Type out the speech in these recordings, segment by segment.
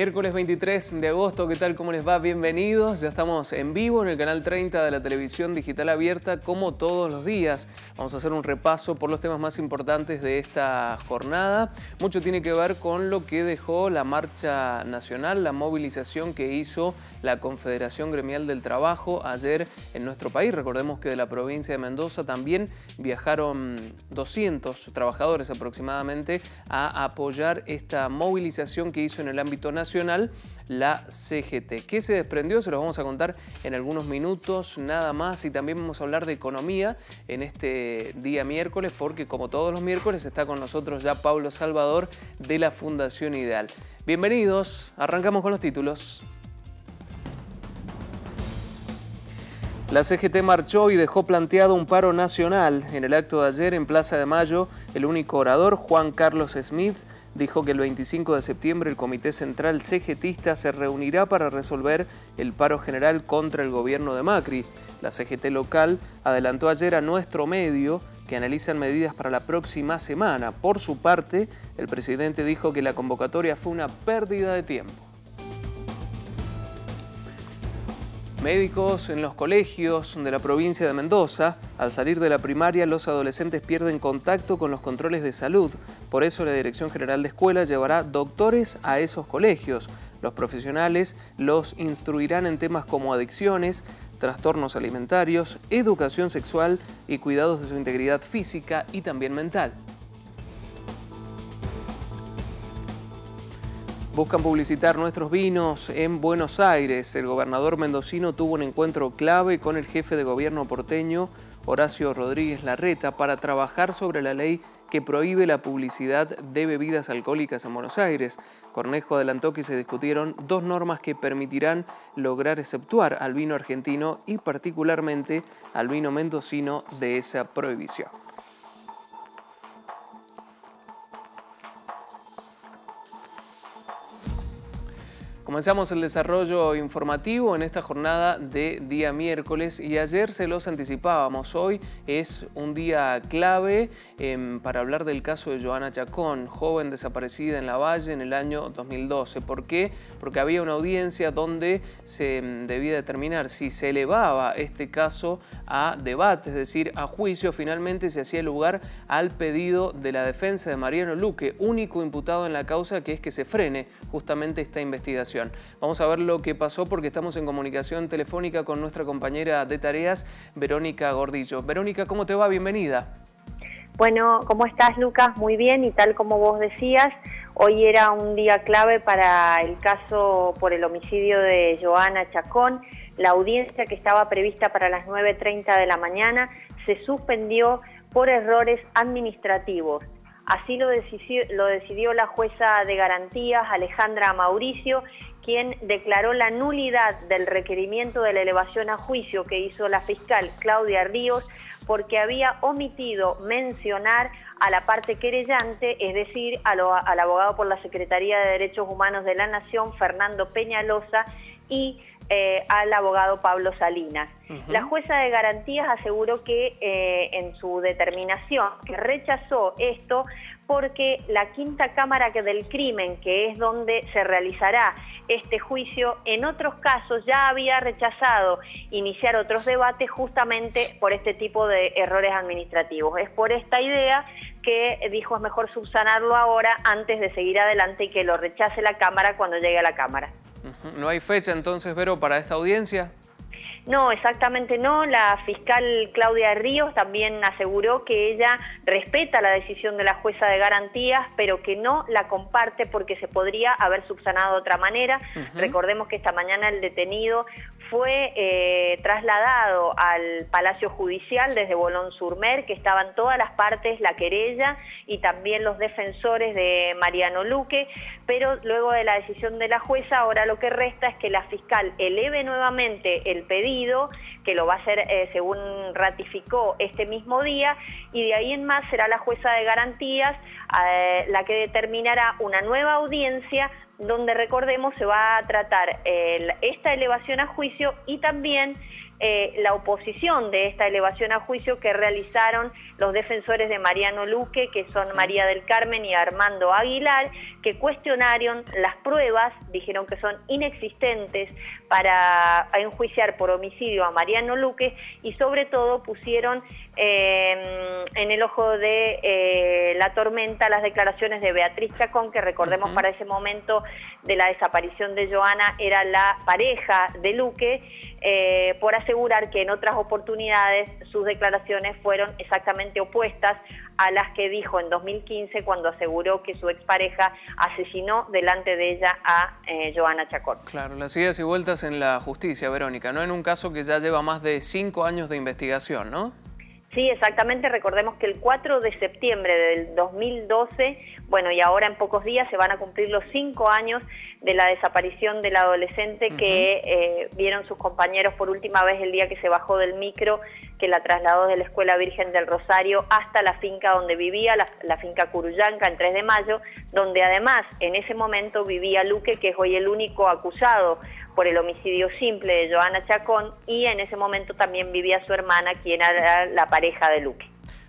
Miércoles 23 de agosto, ¿qué tal? ¿Cómo les va? Bienvenidos. Ya estamos en vivo en el canal 30 de la televisión digital abierta, como todos los días. Vamos a hacer un repaso por los temas más importantes de esta jornada. Mucho tiene que ver con lo que dejó la marcha nacional, la movilización que hizo la Confederación Gremial del Trabajo ayer en nuestro país. Recordemos que de la provincia de Mendoza también viajaron 200 trabajadores aproximadamente a apoyar esta movilización que hizo en el ámbito nacional la CGT. ¿Qué se desprendió? Se lo vamos a contar en algunos minutos nada más y también vamos a hablar de economía en este día miércoles porque como todos los miércoles está con nosotros ya Pablo Salvador de la Fundación Ideal. Bienvenidos, arrancamos con los títulos. La CGT marchó y dejó planteado un paro nacional. En el acto de ayer en Plaza de Mayo, el único orador, Juan Carlos Smith, dijo que el 25 de septiembre el Comité Central CGTista se reunirá para resolver el paro general contra el gobierno de Macri. La CGT local adelantó ayer a nuestro medio que analizan medidas para la próxima semana. Por su parte, el presidente dijo que la convocatoria fue una pérdida de tiempo. Médicos en los colegios de la provincia de Mendoza. Al salir de la primaria, los adolescentes pierden contacto con los controles de salud. Por eso la Dirección General de Escuela llevará doctores a esos colegios. Los profesionales los instruirán en temas como adicciones, trastornos alimentarios, educación sexual y cuidados de su integridad física y también mental. Buscan publicitar nuestros vinos en Buenos Aires. El gobernador mendocino tuvo un encuentro clave con el jefe de gobierno porteño, Horacio Rodríguez Larreta, para trabajar sobre la ley que prohíbe la publicidad de bebidas alcohólicas en Buenos Aires. Cornejo adelantó que se discutieron dos normas que permitirán lograr exceptuar al vino argentino y particularmente al vino mendocino de esa prohibición. Comenzamos el desarrollo informativo en esta jornada de día miércoles y ayer se los anticipábamos. Hoy es un día clave em, para hablar del caso de Joana Chacón, joven desaparecida en la Valle en el año 2012. ¿Por qué? Porque había una audiencia donde se em, debía determinar si se elevaba este caso a debate, es decir, a juicio. Finalmente se hacía lugar al pedido de la defensa de Mariano Luque, único imputado en la causa, que es que se frene justamente esta investigación. Vamos a ver lo que pasó porque estamos en comunicación telefónica con nuestra compañera de tareas, Verónica Gordillo. Verónica, ¿cómo te va? Bienvenida. Bueno, ¿cómo estás, Lucas? Muy bien, y tal como vos decías, hoy era un día clave para el caso por el homicidio de Joana Chacón. La audiencia que estaba prevista para las 9.30 de la mañana se suspendió por errores administrativos. Así lo decidió, lo decidió la jueza de garantías, Alejandra Mauricio, quien declaró la nulidad del requerimiento de la elevación a juicio que hizo la fiscal Claudia Ríos porque había omitido mencionar a la parte querellante, es decir, al abogado por la Secretaría de Derechos Humanos de la Nación, Fernando Peñalosa, y eh, al abogado Pablo Salinas. La jueza de garantías aseguró que eh, en su determinación, que rechazó esto porque la quinta cámara del crimen, que es donde se realizará este juicio, en otros casos ya había rechazado iniciar otros debates justamente por este tipo de errores administrativos. Es por esta idea que dijo es mejor subsanarlo ahora antes de seguir adelante y que lo rechace la Cámara cuando llegue a la Cámara. ¿No hay fecha entonces, Vero, para esta audiencia? No, exactamente no. La fiscal Claudia Ríos también aseguró que ella respeta la decisión de la jueza de garantías, pero que no la comparte porque se podría haber subsanado de otra manera. Recordemos que esta mañana el detenido fue eh, trasladado al Palacio Judicial desde Bolón Surmer, que estaban todas las partes, la querella y también los defensores de Mariano Luque, pero luego de la decisión de la jueza, ahora lo que resta es que la fiscal eleve nuevamente el pedido, que lo va a hacer eh, según ratificó este mismo día, y de ahí en más será la jueza de garantías eh, la que determinará una nueva audiencia donde recordemos se va a tratar esta elevación a juicio y también eh, la oposición de esta elevación a juicio que realizaron los defensores de Mariano Luque, que son María del Carmen y Armando Aguilar, que cuestionaron las pruebas, dijeron que son inexistentes para enjuiciar por homicidio a Mariano Luque y sobre todo pusieron eh, en el ojo de eh, la tormenta las declaraciones de Beatriz Chacón, que recordemos para ese momento de la desaparición de Joana era la pareja de Luque, eh, por asegurar que en otras oportunidades sus declaraciones fueron exactamente opuestas a las que dijo en 2015 cuando aseguró que su expareja asesinó delante de ella a Joana Chacón. Claro, las idas y vueltas en la justicia, Verónica, ¿no? En un caso que ya lleva más de cinco años de investigación, ¿no? Sí, exactamente. Recordemos que el 4 de septiembre del 2012, bueno, y ahora en pocos días se van a cumplir los cinco años de la desaparición del adolescente que eh, vieron sus compañeros por última vez el día que se bajó del micro que la trasladó de la Escuela Virgen del Rosario hasta la finca donde vivía, la, la, finca Curullanca en 3 de mayo, donde además en ese momento vivía Luque, que es hoy el único acusado por el homicidio simple de Joana Chacón y en ese momento también vivía su hermana, quien era la pareja de Luque.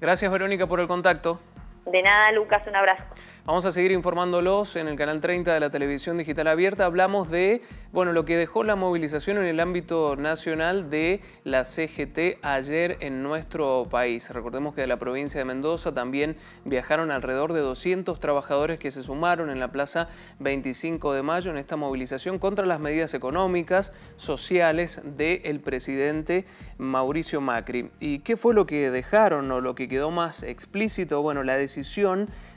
Gracias Verónica por el contacto. De nada, Lucas, un abrazo. Vamos a seguir informándolos en el canal 30 de la televisión digital abierta. Hablamos de bueno, lo que dejó la movilización en el ámbito nacional de la CGT ayer en nuestro país. Recordemos que de la provincia de Mendoza también viajaron alrededor de 200 trabajadores que se sumaron en la plaza 25 de mayo en esta movilización contra las medidas económicas, sociales del presidente Mauricio Macri. ¿Y qué fue lo que dejaron o lo que quedó más explícito? Bueno, la decisión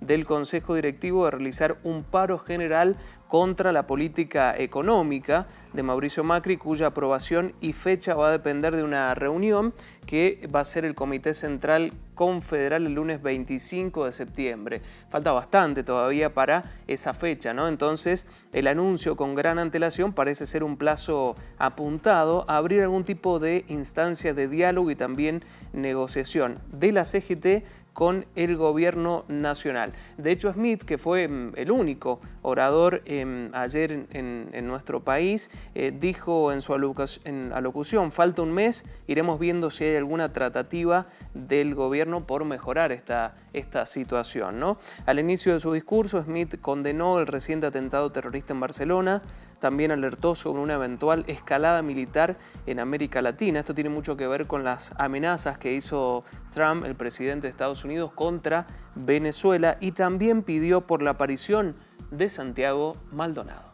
del Consejo Directivo de realizar un paro general contra la política económica de Mauricio Macri, cuya aprobación y fecha va a depender de una reunión que va a ser el Comité Central Confederal el lunes 25 de septiembre. Falta bastante todavía para esa fecha, ¿no? Entonces, el anuncio con gran antelación parece ser un plazo apuntado a abrir algún tipo de instancia de diálogo y también negociación de la CGT con el gobierno nacional. De hecho, Smith, que fue mm, el único orador em, ayer en, nuestro país, eh, dijo en su alocución, falta un mes, iremos viendo si hay alguna tratativa del gobierno por mejorar esta, esta situación. Al inicio de su discurso, Smith condenó el reciente atentado terrorista en Barcelona, también alertó sobre una eventual escalada militar en América Latina. Esto tiene mucho que ver con las amenazas que hizo Trump, el presidente de Estados Unidos, contra Venezuela y también pidió por la aparición de Santiago Maldonado.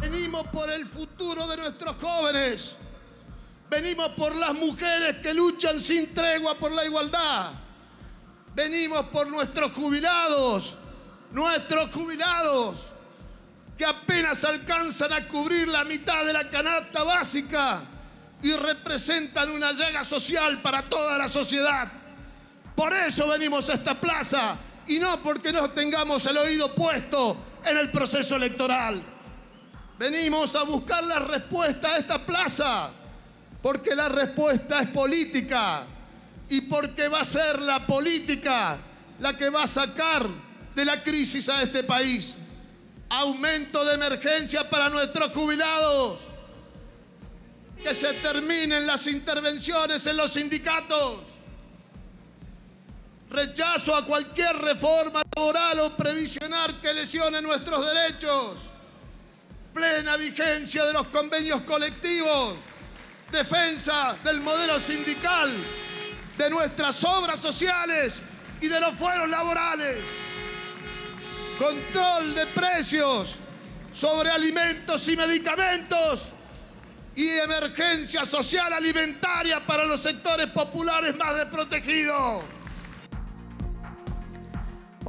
Venimos por el futuro de nuestros jóvenes. Venimos por las mujeres que luchan sin tregua por la igualdad. Venimos por nuestros jubilados, nuestros jubilados que apenas alcanzan a cubrir la mitad de la canasta básica y representan una llaga social para toda la sociedad. Por eso venimos a esta plaza y no porque no tengamos el oído puesto en el proceso electoral. Venimos a buscar la respuesta a esta plaza porque la respuesta es política y porque va a ser la política la que va a sacar de la crisis a este país aumento de emergencia para nuestros jubilados, que se terminen las intervenciones en los sindicatos, rechazo a cualquier reforma laboral o previsional que lesione nuestros derechos, plena vigencia de los convenios colectivos, defensa del modelo sindical, de nuestras obras sociales y de los fueros laborales control de precios sobre alimentos y medicamentos y emergencia social alimentaria para los sectores populares más desprotegidos.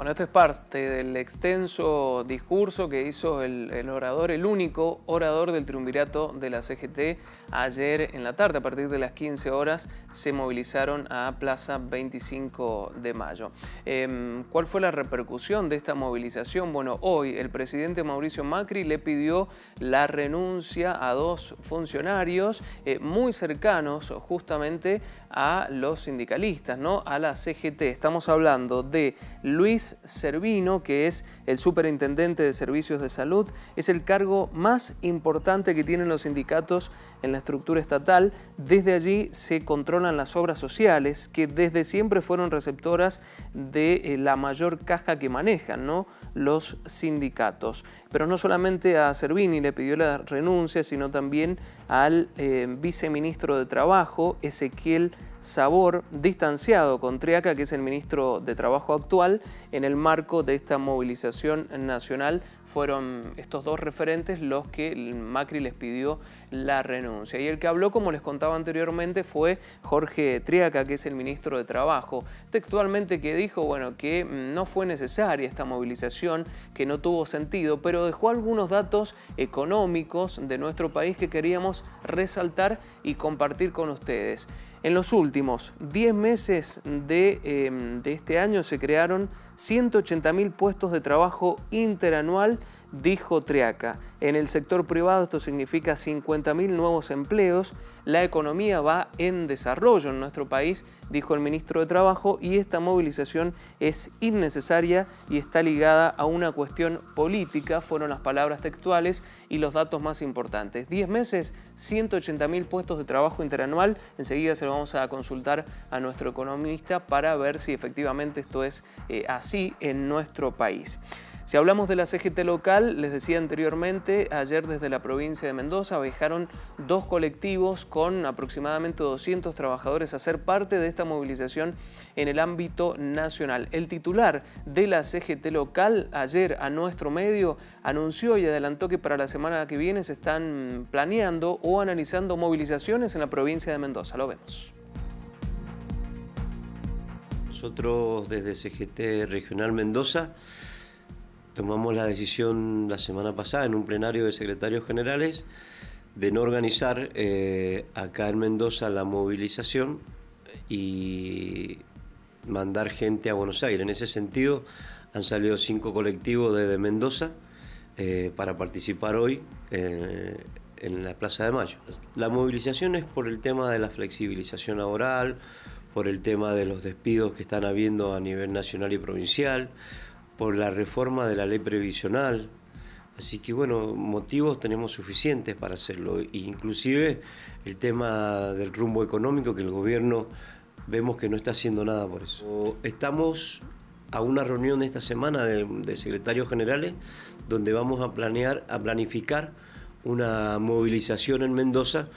Bueno, esto es parte del extenso discurso que hizo el, orador, el único orador del triunvirato de la CGT. Ayer en la tarde, a partir de las 15 horas, se movilizaron a Plaza 25 de Mayo. Em, ¿Cuál fue la repercusión de esta movilización? Bueno, hoy el presidente Mauricio Macri le pidió la renuncia a dos funcionarios eh, muy cercanos justamente a los sindicalistas, ¿no? a la CGT. Estamos hablando de Luis Servino, que es el superintendente de servicios de salud. Es el cargo más importante que tienen los sindicatos en la estructura estatal. Desde allí se controlan las obras sociales, que desde siempre fueron receptoras de eh, la mayor caja que manejan ¿no? los sindicatos. Pero no solamente a Servini le pidió la renuncia, sino también al eh, viceministro de Trabajo, Ezequiel Sabor, distanciado con Triaca, que es el ministro de Trabajo actual, en el marco de esta movilización nacional. Fueron estos dos referentes los que Macri les pidió la renuncia. Y el que habló, como les contaba anteriormente, fue Jorge Triaca, que es el ministro de Trabajo. Textualmente que dijo, bueno, que no fue necesaria esta movilización, que no tuvo sentido, pero dejó algunos datos económicos de nuestro país que queríamos resaltar y compartir con ustedes. En los últimos 10 meses de, em, de este año se crearon 180.000 puestos de trabajo interanual dijo Triaca. En el sector privado esto significa 50.000 nuevos empleos. La economía va en desarrollo en nuestro país, dijo el ministro de Trabajo, y esta movilización es innecesaria y está ligada a una cuestión política, fueron las palabras textuales y los datos más importantes. 10 meses, 180.000 puestos de trabajo interanual. Enseguida se lo vamos a consultar a nuestro economista para ver si efectivamente esto es eh, así en nuestro país. Si hablamos de la CGT local, les decía anteriormente, ayer desde la provincia de Mendoza viajaron dos colectivos con aproximadamente 200 trabajadores a ser parte de esta movilización en el ámbito nacional. El titular de la CGT local ayer a nuestro medio anunció y adelantó que para la semana que viene se están planeando o analizando movilizaciones en la provincia de Mendoza. Lo vemos. Nosotros desde CGT Regional Mendoza tomamos la decisión la semana pasada en un plenario de secretarios generales de no organizar eh, acá en Mendoza la movilización y mandar gente a Buenos Aires. En ese sentido han salido cinco colectivos desde Mendoza eh, para participar hoy eh, en la Plaza de Mayo. La movilización es por el tema de la flexibilización laboral, por el tema de los despidos que están habiendo a nivel nacional y provincial, por la reforma de la ley previsional. Así que bueno, motivos tenemos suficientes para hacerlo. Inclusive el tema del rumbo económico que el gobierno vemos que no está haciendo nada por eso. Estamos a una reunión esta semana de, de secretarios generales donde vamos a planear, a planificar una movilización en Mendoza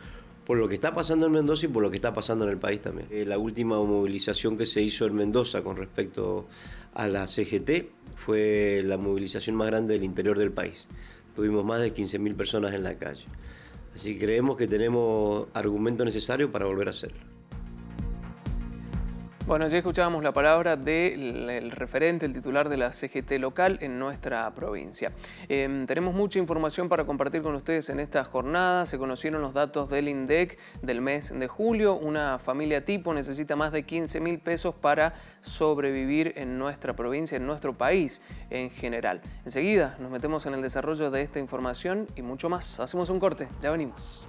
por lo que está pasando en Mendoza y por lo que está pasando en el país también. Eh, la última movilización que se hizo en Mendoza con respecto a la CGT fue la movilización más grande del interior del país. Tuvimos más de 15.000 personas en la calle. Así que creemos que tenemos argumento necesario para volver a hacerlo. Bueno, ya escuchábamos la palabra del referente, el titular de la CGT local en nuestra provincia. Em, tenemos mucha información para compartir con ustedes en esta jornada. Se conocieron los datos del INDEC del mes de julio. Una familia tipo necesita más de 15 mil pesos para sobrevivir en nuestra provincia, en nuestro país en general. Enseguida nos metemos en el desarrollo de esta información y mucho más. Hacemos un corte, ya venimos.